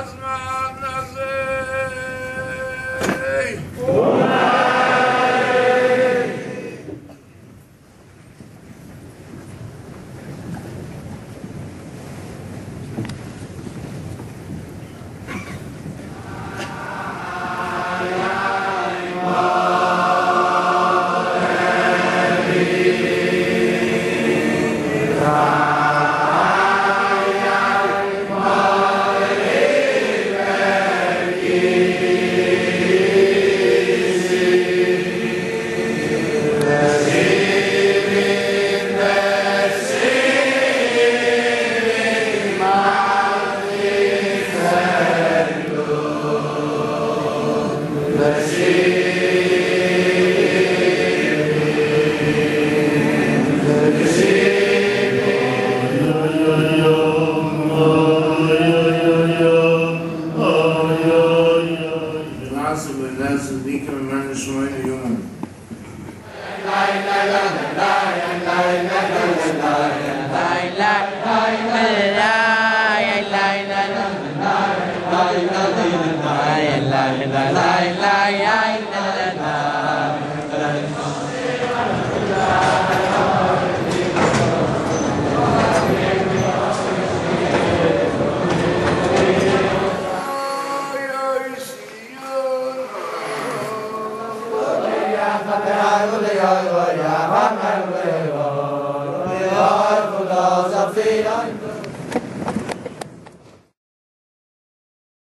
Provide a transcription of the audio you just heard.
Azman Azay. Sulaim Yunan. La la la la Obrigado. Então.